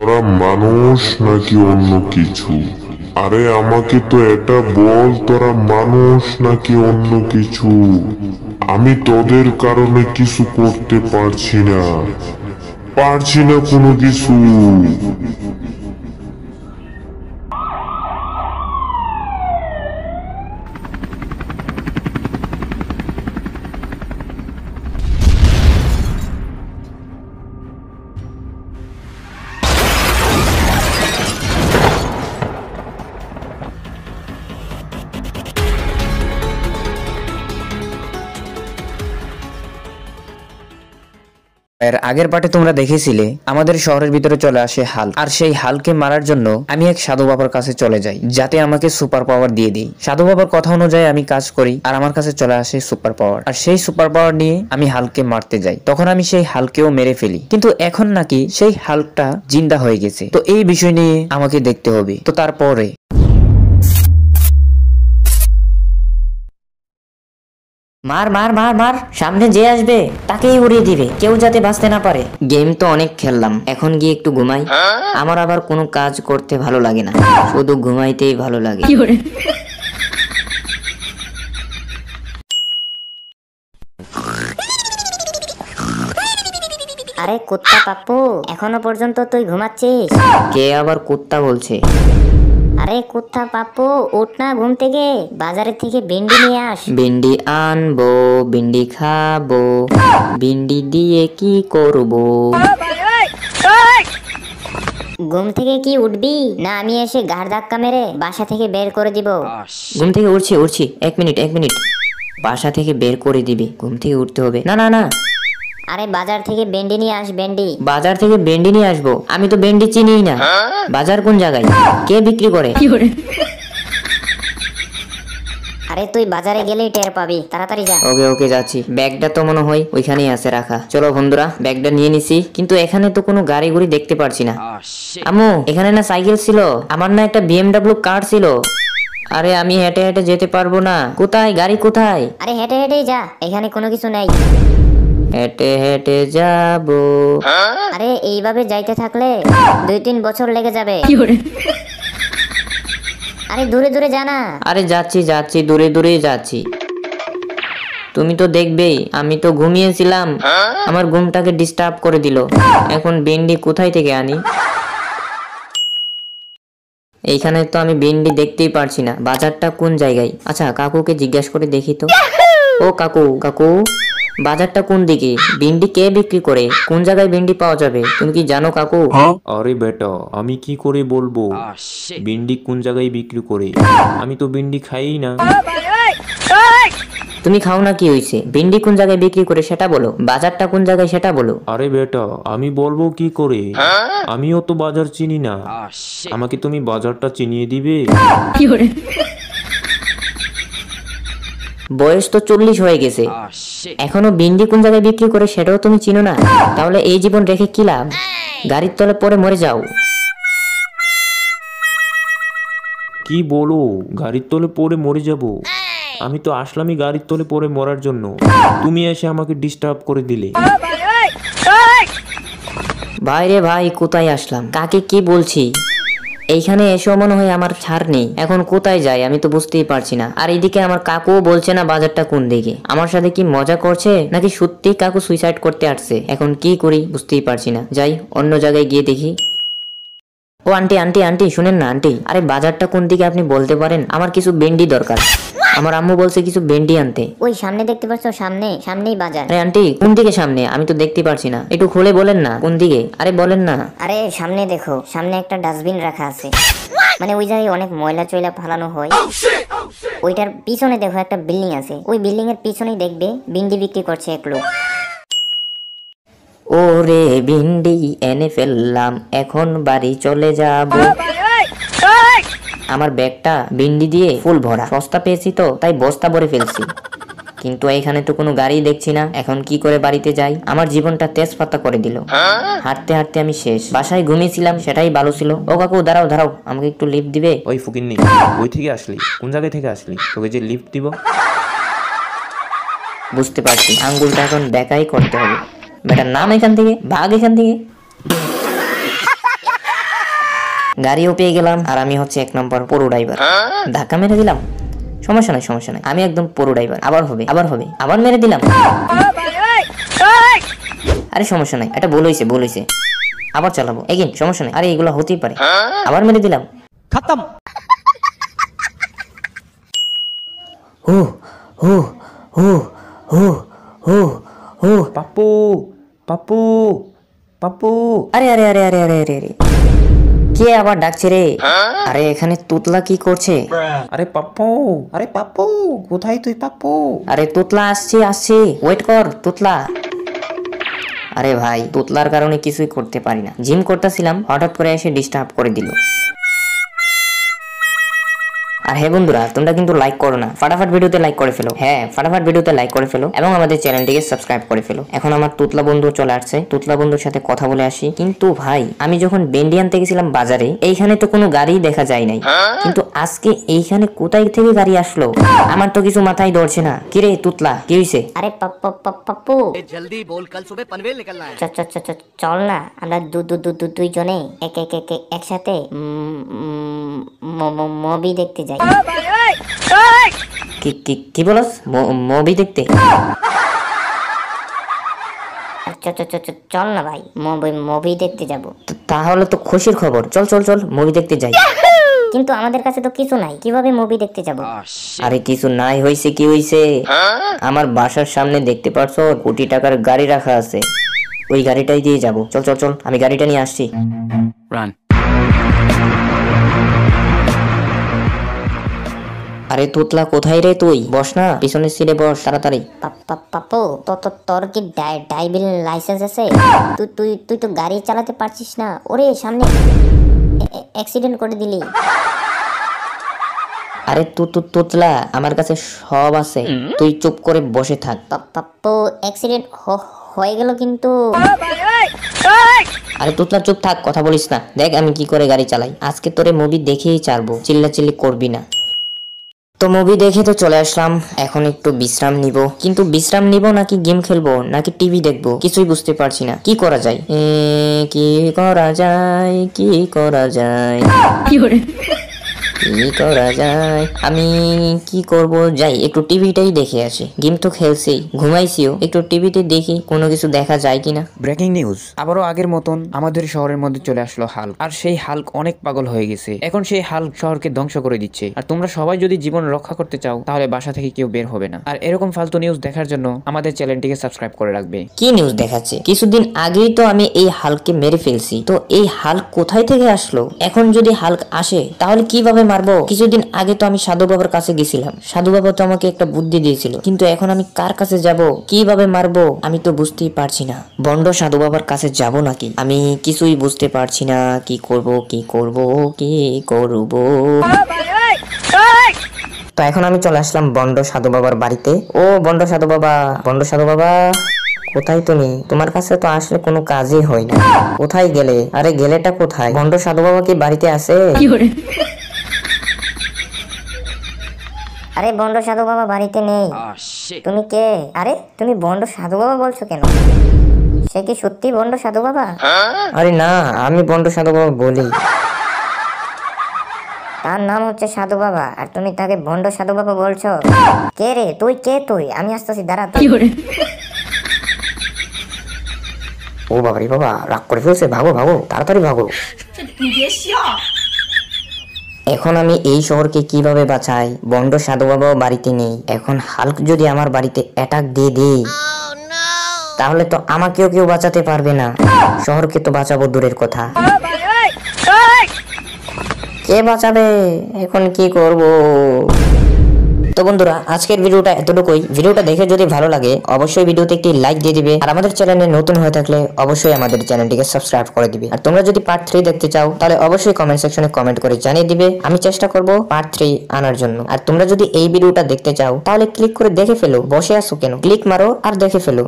ওরা মানুষ নাকি অন্য কিছু? আরে আমাকে তো এটা বল, তোরা মানুষ নাকি অন্য কিছু? আমি তোদের কারণে কিছু করতে পারছি না। পারছি না কোনো কিছু। এর আগের পার্টে তোমরা দেখেছিলে, আমাদের শহরের ভিতরে চলে আসে হাল আর সেই হালকে মারার জন্য আমি এক সাধু বাবার কাছে চলে যাই, যাতে আমাকে সুপার পাওয়ার দিয়ে দিই। সাধু বাবার কথা অনুযায়ী আমি কাজ করি, আর আমার কাছে চলে আসে সুপার পাওয়ার আর সেই সুপার পাওয়ার নিয়ে আমি হালকে মারতে যাই। তখন আমি সেই হালকেও মেরে ফেলি। কিন্তু এখন নাকি সেই হালকটা জিন্দা হয়ে গেছে। তো এই বিষয় নিয়ে আমাকে দেখতে হবে। তো তারপরে মার মার মার মার সামনে যে আসবে তাকেই উড়িয়ে দিবে কেউ যাতে বাঁচতে না পারে। গেম তো অনেক খেললাম এখন গিয়ে একটু ঘুমাই। আমার আবার কোনো কাজ করতে ভালো লাগে না শুধু ঘুমাইতেই ভালো লাগে। আরে কুত্তা পাপ্পু এখনও পর্যন্ত তুই ঘুমাচ্ছিস? কে আবার কুত্তা বলছে? আরে কুত্তা পাপ্পু উঠ না ঘুম থেকে। বাজারের থেকে ভেন্ডি নিয়ে আস। ভিন্ডি আনব ভিন্ডি খাব। ভিন্ডি দিয়ে কি করব? ঘুম থেকে কি উঠবি? না আমি এসে ঘাড় ধাক্কা মেরে বাসা থেকে বের করে দিব। ঘুম থেকে উঠছি উঠছি। এক মিনিট এক মিনিট। বাসা থেকে বের করে দিবি। ঘুম থেকে উঠতে হবে। না না না। আরে বাজার থেকে ভেন্ডি নিয়ে আস ভেন্ডি। বাজার থেকে ভেন্ডি নিয়ে আসব। আমি তো ভেন্ডি চিনিই না। বাজার কোন জায়গায়? কে বিক্রি করে? আরে তুই বাজারে গেলেই টের পাবি। তাড়াতাড়ি যা। ওকে ওকে যাচ্ছি। ব্যাগটা তো মনে হয় ওইখানেই আছে রাখা। চলো বন্ধুরা ব্যাগটা নিয়ে নিছি। কিন্তু এখানে তো কোনো গাড়ি গুড়ি দেখতে পারছি না। আমু এখানে না সাইকেল ছিল। আমার না একটা বিএমডাব্লিউ কার ছিল। আরে আমি হেঁটে হেঁটে যেতে পারব না। কোথায়? গাড়ি কোথায়? আরে হেঁটে হেঁটেই যা। এখানে কোনো কিছু নেই। হেঁটে হেঁটে যাব। আরে এইভাবে যাইতে থাকলে দুই তিন বছর লেগে যাবে। আরে দূরে দূরে যা না। আরে যাচ্ছি যাচ্ছি দূরে দূরে যাচ্ছি। তুমি তো দেখবেই আমি তো ঘুমিয়েছিলাম। আমার ঘুমটাকে ডিস্টার্ব করে দিল। এখন ভেন্ডি কোথায় থেকে আনি? এইখানে তো আমি ভেন্ডি দেখতেই পারছি না। বাজারটা কোন জায়গায়? আচ্ছা কাকুকে জিজ্ঞাসা করে দেখি তো। ও কাকু কাকু। বাজারটা কোন দিকে? ভিন্ডি কে বিক্রি করে? কোন জায়গায় ভিন্ডি পাওয়া যাবে? তুমি কি জানো কাকু? আরে বেটা আমি কি করে বলব? ভিন্ডি কোন জায়গায় বিক্রি করে? আমি তো ভিন্ডি খাই না। তুমি খাও না কি হয়েছে ভিন্ডি কোন জায়গায় বিক্রি করে সেটা বলো। বাজারটা কোন জায়গায় সেটা বলো। আরে বেটা আমি বলব কি করে? আমিও তো বাজার চিনি না। আমাকে তুমি বাজারটা চিনিয়ে দিবে? বয়স তো চল্লিশ হয়ে গেছে। এখনও ভিন্ডি কোন জায়গায় বিক্রি করে সেটাও তুমি চিনো না। তাহলে এই জীবন রেখে কি লাভ? গাড়ির তলে পরে মরে যাও। কি বলো? গাড়ির তলে পড়ে মরে যাব। আমি তো আসলামই গাড়ির তলে পড়ে মরার জন্য। তুমি এসে আমাকে ডিস্টার্ব করে দিলে। ভাই রে ভাই কোথায় আসলাম? কাকে কি বলছি? এইখানে এসেও মনে হয় আমার ছাড় নেই। এখন কোথায় যাই আমি তো বুঝতেই পারছি না। আর এদিকে আমার কাকুও বলছে না বাজারটা কোন দিকে। আমার সাথে কি মজা করছে, নাকি সত্যি কাকু সুইসাইড করতে আসছে? এখন কি করি বুঝতেই পারছি না। যাই, অন্য জায়গায় গিয়ে দেখি। ও আন্টি আন্টি আন্টি, শুনেন না আন্টি। আরে বাজারটা কোন দিকে আপনি বলতে পারেন? আমার কিছু বেন্ডি দরকার। আমার আম্মু বলছে কিছু বেন্ডি আনতে। ওই সামনে দেখতে পাচ্ছ? সামনে সামনেই বাজার। আরে আন্টি কোন দিকে সামনে? আমি তো দেখতে পারছি না। একটু খুলে বলেন না কোন দিকে? আরে বলেন না। আরে সামনে দেখো সামনে একটা ডাস্টবিন রাখা আছে। মানে ওই জায়গায় অনেক ময়লা চয়লা ফালানো হয়। ওইটার পিছনে দেখো একটা বিল্ডিং আছে। ওই বিল্ডিং এর পিছনেই দেখবে বিন্ডি বিক্রি করছে এক লোক। ওরে ভিন্ডি এনে ফেললাম এখন বাড়ি চলে যাব। আমার ব্যাগটা ভিন্ডি দিয়ে ফুল ভরা। সস্তা পেয়েছি তো তাই বস্তা ভরে ফেলছি। কিন্তু এখানে তো কোনো গাড়ি দেখছি না। এখন কি করে বাড়িতে যাই? আমার জীবনটা তেজপাতা করে দিল। হাঁটতে হাঁটতে আমি শেষ। বাসায় ঘুমিয়েছিলাম সেটাই ভালো ছিল। ও কাকু দাঁড়াও দাঁড়াও আমাকে একটু লিফট দিবে? ওই ফুকিন্নি ওই থেকে আসলি? কোন জায়গায় থেকে আসলি? তোকে যে লিফট দিব? বুঝতে পারছি। আঙ্গুলটা এখন দেখাই করতে হবে। বেটার নাম এখান থেকে ভাগ এখান থেকে। গাড়িও পেয়ে গেলাম আর আমি হচ্ছে এক নম্বর পুরো ড্রাইভার হ্যাঁ? ধাক্কা মেরে দিলাম। সমস্যা নাই সমস্যা নাই। আমি একদম পুরো ড্রাইভার আবার হবে আবার হবে আবার মেরে দিলাম। আরে সমস্যা নাই এটা বলেছে বলেছে আবার চালাবো। এগিন সমস্যা নাই। আরে এগুলো হতেই পারে। হ্যাঁ? আবার মেরে দিলাম। খতম। হু হু হু হু হু হু পাপু পাপু পাপু। আরে আরে আরে আরে আরে আরে আরে। কে আবার ডাকছে রে? আরে এখানে তুতলা কি করছে? আরে পাপ্পু আরে পাপ্পু কোথায় তুই পাপ্পু? আরে তুতলা আসছে আসছে। ওয়েট কর তুতলা। আরে ভাই তুতলার কারণে কিছুই করতে পারি না। জিম করতেছিলাম হঠাৎ করে এসে ডিস্টার্ব করে দিল। আর হ্যাঁ বন্ধুরা তোমরা কিন্তু লাইক করো না। ফাটাফাট ভিডিওতে লাইক করে ফেলো। হ্যাঁ ফাটাফাট ভিডিওতে লাইক করে ফেলো এবং আমাদের চ্যানেলটিকে সাবস্ক্রাইব করে ফেলো। এখন আমার তুতলা বন্ধু চলে আসছে। তুতলা বন্ধুর সাথে কথা বলে আসি। কিন্তু ভাই আমি যখন বেন্ডিয়ান থেকে ছিলাম বাজারে এইখানে তো কোনো গাড়ি দেখা যায় নাই। হ্যাঁ? কিন্তু আজকে এইখানে কোথায় থেকে গাড়ি আসলো? আমার তো কিছু মাথায় ধরছে না। কিরে তুতলা কি হইছে? আরে পাপ্পু। জলদি বল কাল সুবে পনভেল নিকলনা চল চল চল চল না আমরা দু দু দু দুইজনে এক এক এক একসাথে মবি দেখতে যাই। কি কি কি বলস? মুভি দেখতে? চল না ভাই মুভি মুভি দেখতে যাব। তাহলে তো খুশির খবর। চল চল চল মুভি দেখতে যাই। কিন্তু আমাদের কাছে তো কিছু নাই কীভাবে মুভি দেখতে যাব? আরে কিছু নাই হইছে কি হইছে? আমার বাসার সামনে দেখতে পারছ কোটি টাকার গাড়ি রাখা আছে। ওই গাড়িটাই দিয়ে যাব। চল চল চল আমি গাড়িটা নিয়ে আসছি। रन আরে তুতলা কোথায় রে তুই? বস না পিছনের সিটে বস তাড়াতাড়ি। পাপ- তো তো তোর কি ড্রাইভিং লাইসেন্স আছে? তুই তুই তুই তো গাড়ি চালাতে পারছিস না। ওরে সামনে অ্যাক্সিডেন্ট করে দিলি। আরে তু তু তুতলা আমার কাছে সব আছে। তুই চুপ করে বসে থাক। পাপ- পাপ্পু অ্যাক্সিডেন্ট হয়ে গেল কিন্তু। আরে তুতলা চুপ থাক কথা বলিস না। দেখ আমি কি করে গাড়ি চালাই। আজকে তোরে মুভি দেখেই ছাড়বো। চিল্লা চিল্লি করবি না। তো মুভি দেখে তো চলে আসলাম, এখন একটু বিশ্রাম নিব। কিন্তু বিশ্রাম নিব নাকি গেম খেলব, নাকি টিভি দেখব? কিছুই বুঝতে পারছি না। কি করা যায়? কি করা যায়? কি করা যায়? কি আমি কি করব? যাই একটু টিভিটাই দেখে আসি। গেম তো খেলছি ঘুমাইছিও। একটু টিভিতে দেখি কোনো কিছু দেখা যায় কিনা। Breaking news. আবারও আগের মতন আমাদের শহরের মধ্যে চলে আসলো হাল্ক আর সেই হাল্ক অনেক পাগল হয়ে গেছে। এখন সেই হাল্ক শহরকে ধ্বংস করে দিচ্ছে। আর তোমরা সবাই যদি জীবন রক্ষা করতে চাও তাহলে বাসা থেকে কেউ বের হবে না। আর এরকম ফালতু নিউজ দেখার জন্য আমাদের চ্যানেলটিকে সাবস্ক্রাইব করে রাখবে। কি নিউজ দেখাচ্ছে? কিছুদিন আগেই তো আমি এই হালকে মেরে ফেলছি। তো এই হাল্ক কোথায় থেকে আসলো? এখন যদি হাল্ক আসে তাহলে কীভাবে মারবো? কিছুদিন আগে তো আমি সাধু বাবার কাছে গেছিলাম। সাধু বাবা তো আমাকে একটা বুদ্ধি দিয়েছিল। কিন্তু এখন আমি কার কাছে যাব? কীভাবে মারবো? আমি তো বুঝতেই পারছি না। বন্ড সাধু বাবার কাছে যাব নাকি? আমি কিছুই বুঝতে পারছি না। কি করব কি করব কি করব? তো এখন আমি চলে আসলাম বন্ড সাধু বাবার বাড়িতে। ও বন্ড সাধু বাবা, বন্ড সাধু বাবা, কোথায় তুমি? তোমার কাছে তো আসলে কোনো কাজই হয় না। কোথায় গেলে? আরে গেলেটা কোথায়? বন্ড সাধু বাবা কি বাড়িতে আছে? আরে বন্ড সাধু বাবা বাড়িতে নেই। তুমি কে? আরে তুমি বন্ড সাধু বাবা বলছো কেন? সে কি সত্যি বন্ড সাধু বাবা? আরে না আমি বন্ড সাধু বাবা বলি। তার নাম হচ্ছে সাধু বাবা আর তুমি তাকে বন্ড সাধু বাবা বলছো। কে রে? তুই কে তুই? আমি আসতেছি দাঁড়া। তুই। ও বাবা রে বাবা রাগ করে ফেলছে। ভাগো ভাগো তাড়াতাড়ি ভাগো। এখন আমি এই শহরকে কীভাবে বাঁচাই? বন্ড সাধু বাবাও বাড়িতে নেই। এখন হাল্ক যদি আমার বাড়িতে অ্যাটাক দিয়ে দেই, তাহলে তো আমাকেও কেউ বাঁচাতে পারবে না। শহরকে তো বাঁচাবো দূরের কথা। কে বাঁচাবে? এখন কি করব? তো বন্ধুরা, আজকের ভিডিওটা এতটুকুই। ভিডিওটা দেখে যদি ভালো লাগে, অবশ্যই ভিডিওতে একটি লাইক দিয়ে দিবে। আর আমাদের চ্যানেলে নতুন হয়ে থাকলে অবশ্যই আমাদের চ্যানেলটিকে সাবস্ক্রাইব করে দিবে। আর তোমরা যদি পার্ট থ্রি দেখতে চাও, তাহলে অবশ্যই কমেন্ট সেকশনে কমেন্ট করে জানিয়ে দিবে। আমি চেষ্টা করব পার্ট থ্রি আনার জন্য। আর তোমরা যদি এই ভিডিওটা দেখতে চাও, তাহলে ক্লিক করে দেখে ফেলো। বসে আসো কেন? ক্লিক মারো আর দেখে ফেলো।